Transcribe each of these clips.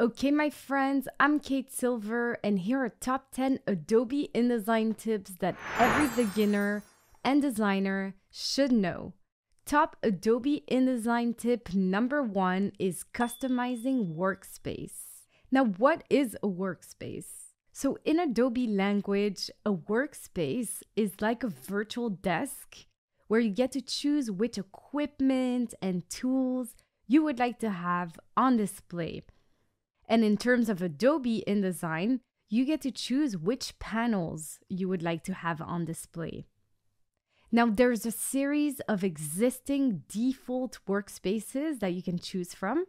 Okay, my friends, I'm Kate Silver, and here are top 10 Adobe InDesign tips that every beginner and designer should know. Top Adobe InDesign tip number one is customizing workspace. Now, what is a workspace? So, in Adobe language, a workspace is like a virtual desk where you get to choose which equipment and tools you would like to have on display. And in terms of Adobe InDesign, you get to choose which panels you would like to have on display. Now, there's a series of existing default workspaces that you can choose from.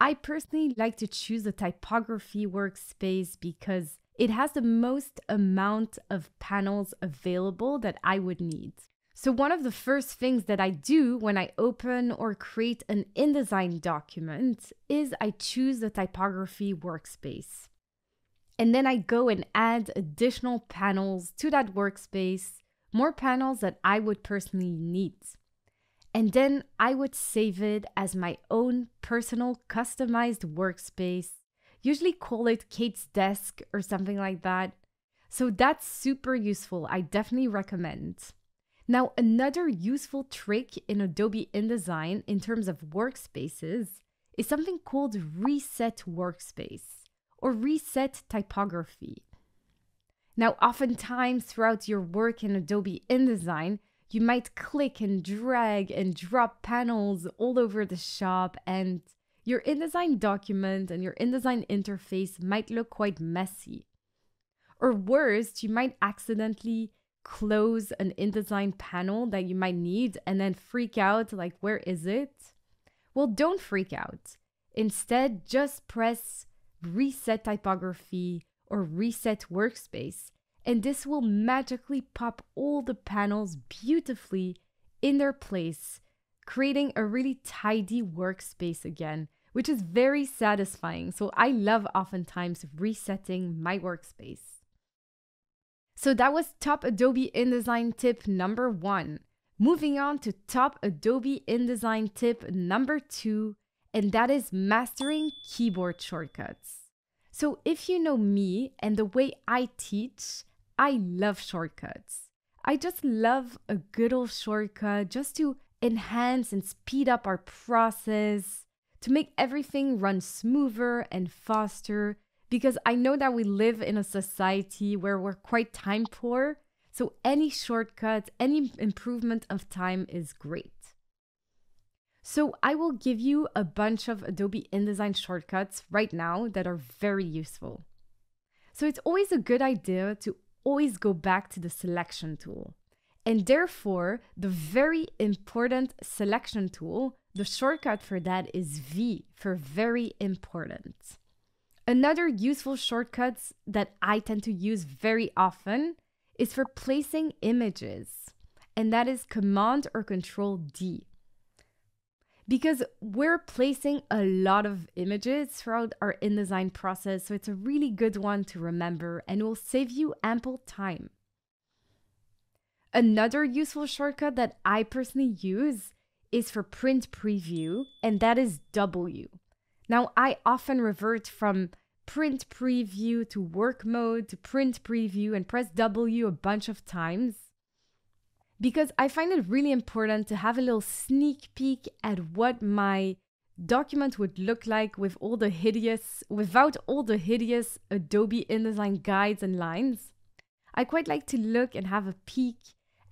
I personally like to choose the typography workspace because it has the most amount of panels available that I would need. So, one of the first things that I do when I open or create an InDesign document is I choose the typography workspace. And then I go and add additional panels to that workspace, more panels that I would personally need. And then I would save it as my own personal customized workspace, usually call it Kate's Desk or something like that. So that's super useful. I definitely recommend. Now, another useful trick in Adobe InDesign in terms of workspaces is something called Reset Workspace or Reset Typography. Now, oftentimes throughout your work in Adobe InDesign, you might click and drag and drop panels all over the shop, and your InDesign document and your InDesign interface might look quite messy. Or worse, you might accidentally close an InDesign panel that you might need and then freak out like, where is it? Well, don't freak out. Instead, just press reset typography or reset workspace, and this will magically pop all the panels beautifully in their place, creating a really tidy workspace again, which is very satisfying. So I love oftentimes resetting my workspace. So that was top Adobe InDesign tip number one. Moving on to top Adobe InDesign tip number two, and that is mastering keyboard shortcuts. So if you know me and the way I teach, I love shortcuts. I just love a good old shortcut just to enhance and speed up our process, to make everything run smoother and faster, because I know that we live in a society where we're quite time poor. So any shortcut, any improvement of time is great. So I will give you a bunch of Adobe InDesign shortcuts right now that are very useful. So it's always a good idea to always go back to the selection tool. And therefore, the very important selection tool, the shortcut for that is V for very important. Another useful shortcuts that I tend to use very often is for placing images, and that is Command or Control D. Because we're placing a lot of images throughout our InDesign process, so it's a really good one to remember and will save you ample time. Another useful shortcut that I personally use is for print preview, and that is W. Now, I often revert from print preview to work mode to print preview and press W a bunch of times because I find it really important to have a little sneak peek at what my document would look like with all the hideous without all the hideous Adobe InDesign guides and lines. I quite like to look and have a peek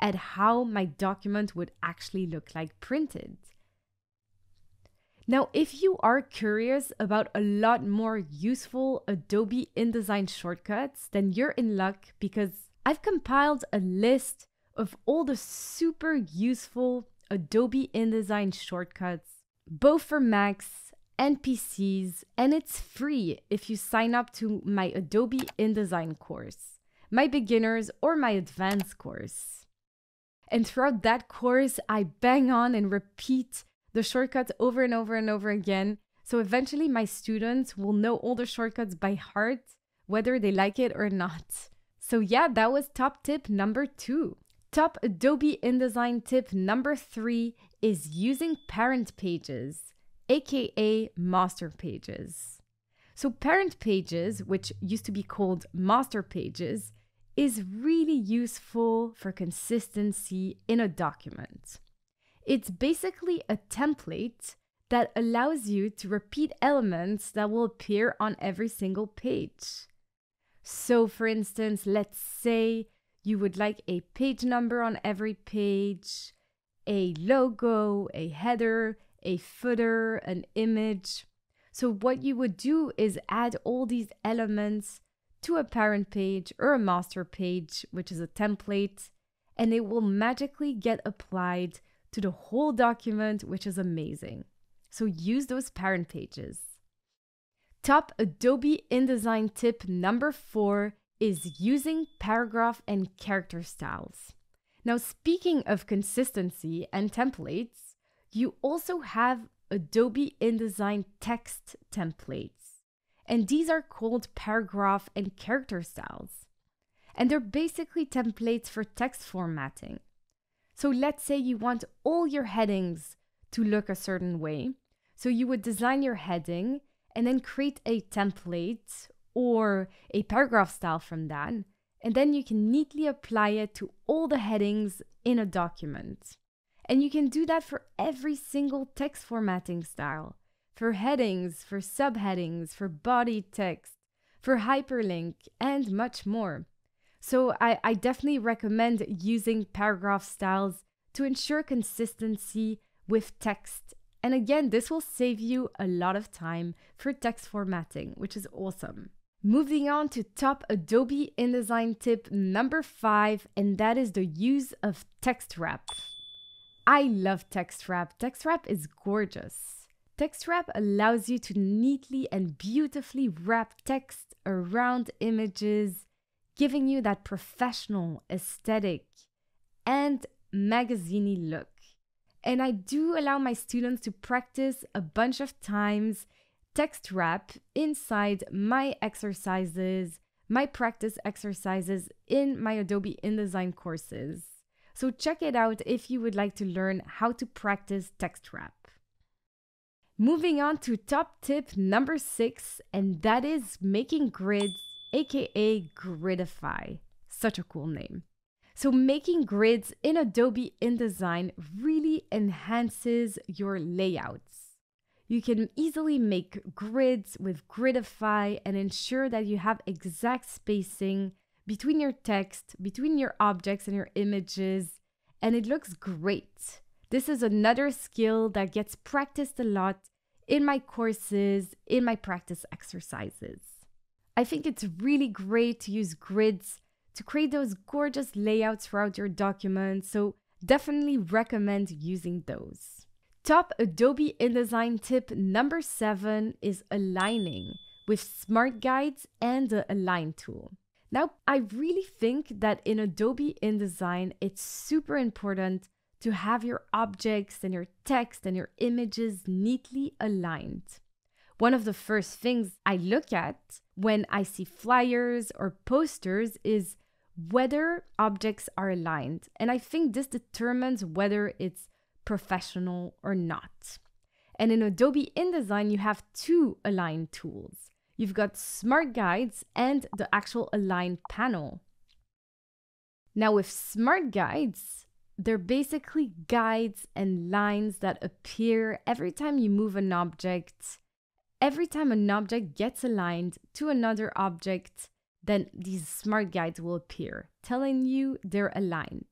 at how my document would actually look like printed. Now, if you are curious about a lot more useful Adobe InDesign shortcuts, then you're in luck because I've compiled a list of all the super useful Adobe InDesign shortcuts, both for Macs and PCs, and it's free if you sign up to my Adobe InDesign course, my beginners or my advanced course. And throughout that course, I bang on and repeat the shortcuts over and over and over again. So eventually, my students will know all the shortcuts by heart, whether they like it or not. So, yeah, that was top tip number two. Top Adobe InDesign tip number three is using parent pages, aka master pages. So, parent pages, which used to be called master pages, is really useful for consistency in a document. It's basically a template that allows you to repeat elements that will appear on every single page. So, for instance, let's say you would like a page number on every page, a logo, a header, a footer, an image. So, what you would do is add all these elements to a parent page or a master page, which is a template, and it will magically get applied to the whole document, which is amazing. So, use those parent pages. Top Adobe InDesign tip number four is using paragraph and character styles. Now, speaking of consistency and templates, you also have Adobe InDesign text templates. And these are called paragraph and character styles. And they're basically templates for text formatting. So let's say you want all your headings to look a certain way. So you would design your heading and then create a template or a paragraph style from that. And then you can neatly apply it to all the headings in a document. And you can do that for every single text formatting style for headings, for subheadings, for body text, for hyperlink, and much more. So I, I definitely recommend using paragraph styles to ensure consistency with text. And again, this will save you a lot of time for text formatting, which is awesome. Moving on to top Adobe InDesign tip number five, and that is the use of text wrap. I love text wrap. Text wrap is gorgeous. Text wrap allows you to neatly and beautifully wrap text around images, giving you that professional, aesthetic, and magaziney look. And I do allow my students to practice a bunch of times text wrap inside my exercises, my practice exercises in my Adobe InDesign courses. So check it out if you would like to learn how to practice text wrap. Moving on to top tip number six, and that is making grids, aka Gridify. Such a cool name. So, making grids in Adobe InDesign really enhances your layouts. You can easily make grids with Gridify and ensure that you have exact spacing between your text, between your objects and your images, and it looks great. This is another skill that gets practiced a lot in my courses, in my practice exercises. I think it's really great to use grids to create those gorgeous layouts throughout your document, so definitely recommend using those. Top Adobe InDesign tip number seven is aligning with Smart Guides and the Align tool. Now, I really think that in Adobe InDesign, it's super important to have your objects and your text and your images neatly aligned. One of the first things I look at when I see flyers or posters is whether objects are aligned. And I think this determines whether it's professional or not. And in Adobe InDesign, you have two align tools you've got smart guides and the actual align panel. Now, with smart guides, they're basically guides and lines that appear every time you move an object. Every time an object gets aligned to another object, then these smart guides will appear, telling you they're aligned.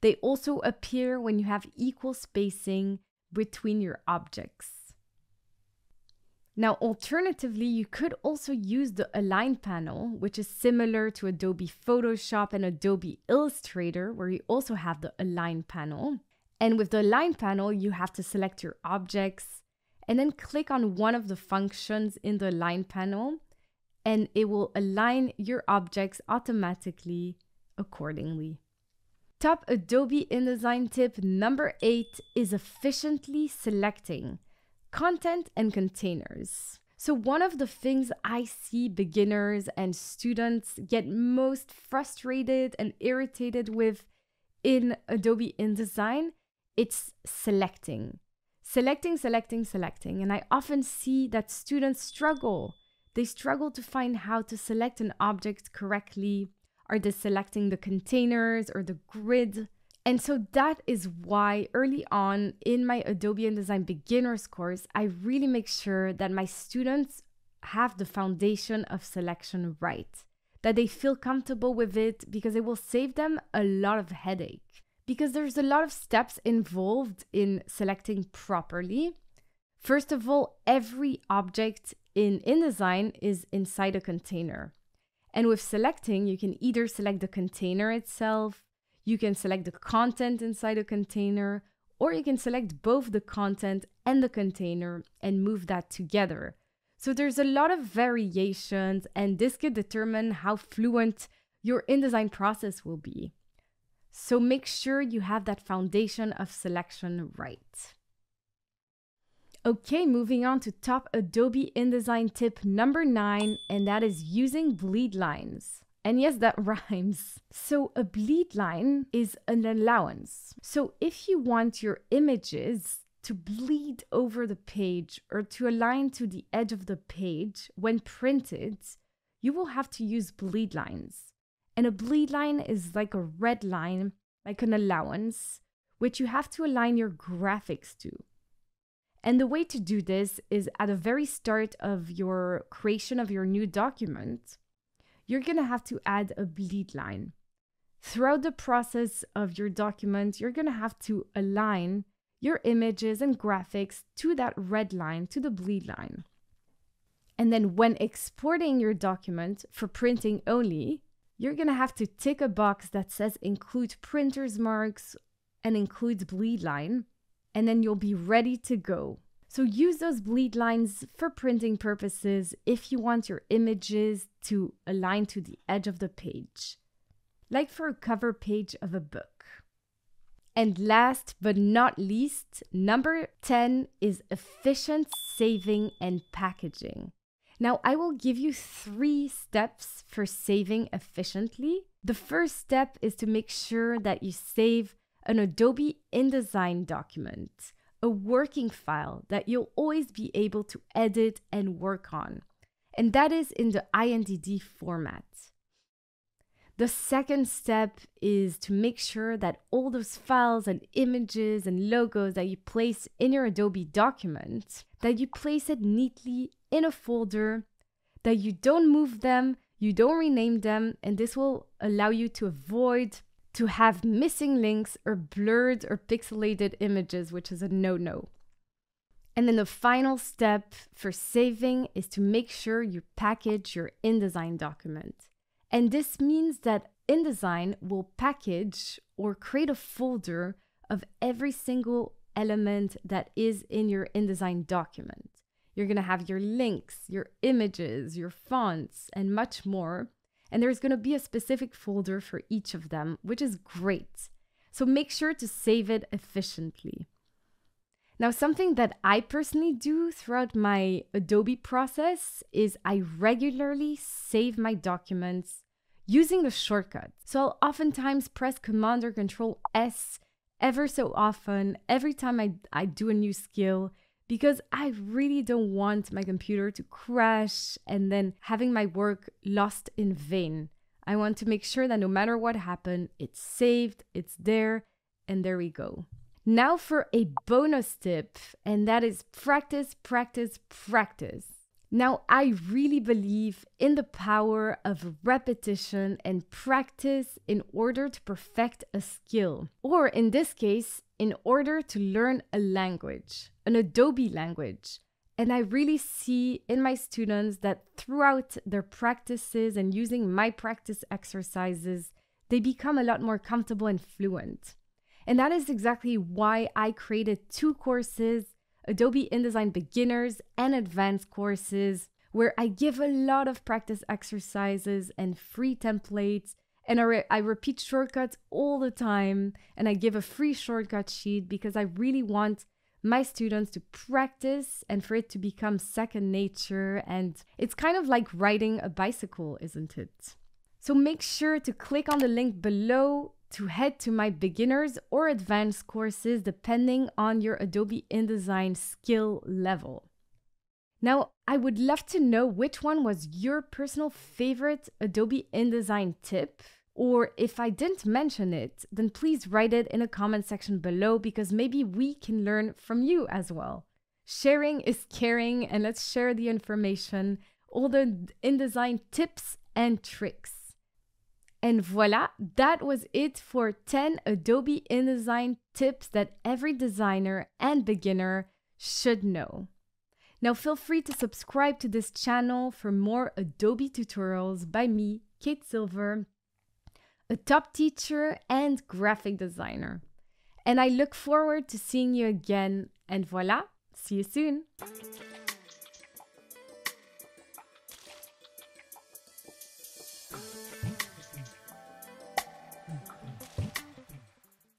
They also appear when you have equal spacing between your objects. Now, alternatively, you could also use the Align panel, which is similar to Adobe Photoshop and Adobe Illustrator, where you also have the Align panel. And with the Align panel, you have to select your objects and then click on one of the functions in the Align panel, and it will align your objects automatically accordingly. Top Adobe InDesign tip number eight is efficiently selecting content and containers. So, one of the things I see beginners and students get most frustrated and irritated with in Adobe InDesign, it's selecting. Selecting, selecting, selecting. And I often see that students struggle they struggle to find how to select an object correctly. Are they selecting the containers or the grid? And so that is why early on in my Adobe InDesign beginners course, I really make sure that my students have the foundation of selection right, that they feel comfortable with it because it will save them a lot of headache. Because there's a lot of steps involved in selecting properly. First of all, every object in InDesign is inside a container. And with selecting, you can either select the container itself, you can select the content inside a container, or you can select both the content and the container and move that together. So there's a lot of variations, and this could determine how fluent your InDesign process will be. So make sure you have that foundation of selection right. Okay, moving on to top Adobe InDesign tip number nine, and that is using bleed lines. And yes, that rhymes. So a bleed line is an allowance. So if you want your images to bleed over the page or to align to the edge of the page when printed, you will have to use bleed lines. And a bleed line is like a red line, like an allowance, which you have to align your graphics to. And the way to do this is at the very start of your creation of your new document, you're going to have to add a bleed line. Throughout the process of your document, you're going to have to align your images and graphics to that red line, to the bleed line. And then when exporting your document for printing only, you're going to have to tick a box that says include printer's marks and includes bleed line and then you'll be ready to go. So use those bleed lines for printing purposes if you want your images to align to the edge of the page, like for a cover page of a book. And last but not least, number 10 is efficient saving and packaging. Now, I will give you three steps for saving efficiently. The first step is to make sure that you save an Adobe InDesign document, a working file that you'll always be able to edit and work on. And that is in the INDD format. The second step is to make sure that all those files and images and logos that you place in your Adobe document, that you place it neatly in a folder, that you don't move them, you don't rename them, and this will allow you to avoid to have missing links or blurred or pixelated images, which is a no no. And then the final step for saving is to make sure you package your InDesign document. And this means that InDesign will package or create a folder of every single element that is in your InDesign document. You're going to have your links, your images, your fonts, and much more. And there's going to be a specific folder for each of them, which is great. So make sure to save it efficiently. Now, something that I personally do throughout my Adobe process is I regularly save my documents using a shortcut. So I'll oftentimes press Command or Control S ever so often every time I, I do a new skill because I really don't want my computer to crash and then having my work lost in vain. I want to make sure that no matter what happened, it's saved, it's there, and there we go. Now for a bonus tip, and that is practice, practice, practice. Now, I really believe in the power of repetition and practice in order to perfect a skill, or in this case, in order to learn a language, an Adobe language. And I really see in my students that throughout their practices and using my practice exercises, they become a lot more comfortable and fluent. And that is exactly why I created two courses Adobe InDesign beginners and advanced courses where I give a lot of practice exercises and free templates. And I, re- I repeat shortcuts all the time. And I give a free shortcut sheet because I really want my students to practice and for it to become second nature. And it's kind of like riding a bicycle, isn't it? So make sure to click on the link below to head to my beginners or advanced courses depending on your Adobe InDesign skill level. Now, I would love to know which one was your personal favorite Adobe InDesign tip. Or if I didn't mention it, then please write it in a comment section below because maybe we can learn from you as well. Sharing is caring, and let's share the information, all the InDesign tips and tricks. And voila, that was it for 10 Adobe InDesign tips that every designer and beginner should know. Now feel free to subscribe to this channel for more Adobe tutorials by me, Kate Silver, a top teacher and graphic designer. And I look forward to seeing you again. And voila, see you soon.